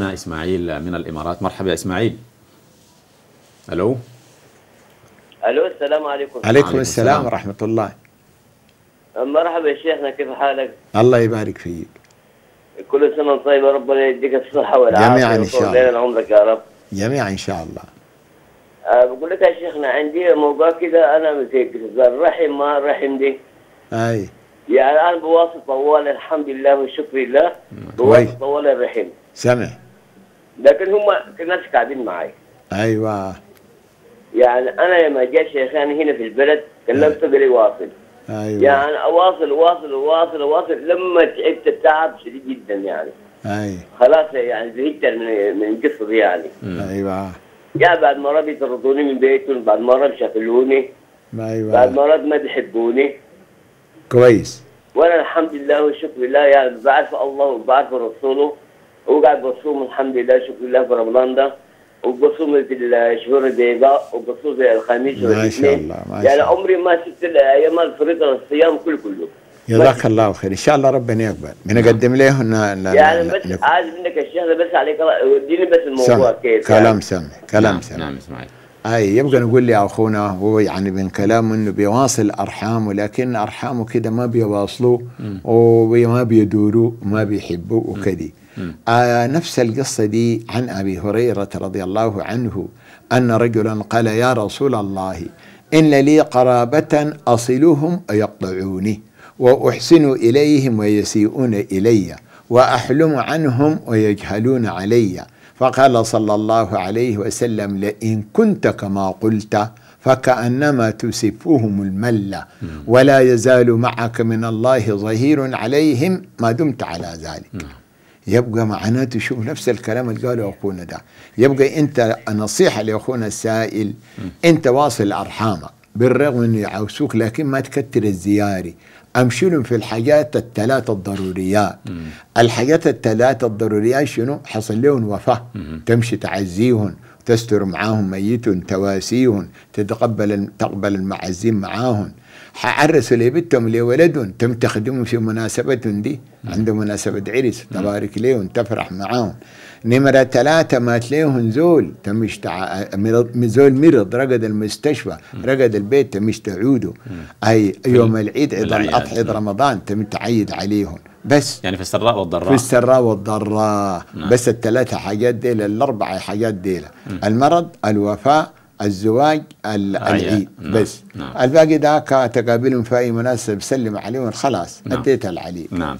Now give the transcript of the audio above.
إسماعيل من الإمارات. مرحبا يا إسماعيل. ألو؟ ألو السلام عليكم. عليكم عليكم السلام السلام. ورحمة الله. مرحبا يا شيخنا كيف حالك؟ الله يبارك فيك. كل سنة وأنت طيب ربنا يديك الصحة والعافية جميعاً إن شاء ويطول الله. عمرك يا رب. جميعا إن شاء الله. أه بقول لك يا شيخنا عندي موضوع كده أنا الرحم ما الرحم دي؟ أي. يعني الآن بواصل طوال الحمد لله والشكر لله. بواصل طوال الرحم. سمع. لكن هم الناس قاعدين معي أيوة. يعني أنا لما جاء شيخان هنا في البلد كلمت قال لي واصل أيوة. يعني اواصل واصل واصل واصل لما تعبت التعب شديد جدا يعني. أي. خلاص يعني زهقت من من القصة دي يعني أيوة. يا بعد مرات بيطردوني من بيتهم بعد مرات بيشغلوني. بعد أيوة مرات ما بيحبوني. كويس. وأنا الحمد لله والشكر لله يعني بعرف الله وبعرف رسوله. وقاعد بصوم الحمد لله شكر لله في رمضان ده. وبصوم في الشهور البيضاء وبصوم في الخميس ما شاء الله، ما يعني شاء الله. عمري ما سبت الأيام الفريضة الصيام كله كله. جزاك الله خير. إن شاء الله ربنا يقبل. بنقدم له يعني بس عايز منك الشيخ بس عليك. اديني بس الموضوع سمع كيف كلام يعني. سمع كلام نعم, سمع نعم إسماعيل. أي يبقى نقول لي أخونا هو يعني من كلامه إنه بيواصل أرحامه لكن أرحامه كده ما بيواصلوا وما بيدوروا وما بيحبوا وكذي. آه نفس القصة دي عن أبي هريرة رضي الله عنه أن رجلا قال يا رسول الله إن لي قرابة أصلهم ويقطعوني وأحسن إليهم ويسيئون إلي وأحلم عنهم ويجهلون علي. فقال صلى الله عليه وسلم لئن كنت كما قلت فكأنما تسفهم الملة ولا يزال معك من الله ظهير عليهم ما دمت على ذلك. يبقى معناته شوف نفس الكلام اللي قاله أخونا ده. يبقى أنت النصيحة لأخونا السائل أنت واصل ارحامك بالرغم إنه يعوسوك لكن ما تكتر الزياري. أمشي لهم في الحاجات الثلاثة الضروريات. الحاجات الثلاثة الضروريات شنو؟ حصل لهم وفاة. تمشي تعزيهم تستر معاهم ميتهم تواسيهم تتقبل تقبل المعزين معاهم. حعرسوا لبنتهم لولدهم تم تخدمهم في مناسبتهم دي. عندهم مناسبة عرس. تبارك ليهم تفرح معاهم. نمرة ثلاثة مات ليهم زول. تمش تع... مرض- زول مرض. رقد المستشفى. رقد البيت. تمش تعوده أي يوم العيد عيد الأضحى عيد. رمضان. تم تعيد عليهم. بس يعني في السراء في والضراء السراء والضراء. نعم. بس الثلاثة حاجات ديل الأربعة حاجات ديل المرض الوفاة الزواج ال- الأعياد. العيد نعم. بس نعم. الباقي ذاك تقابلهم في أي مناسبة سلم عليهم خلاص نعم. أديت العليم نعم